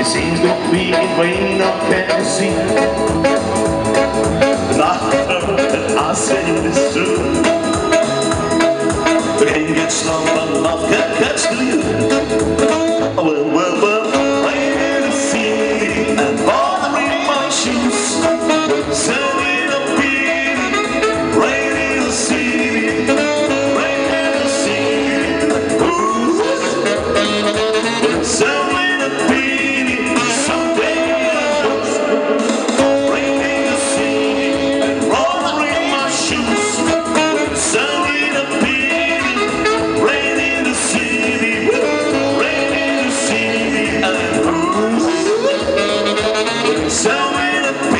It seems to we a reign of fantasy. Not that I say it's true. We can get someone love that gets to you. somewhere to people.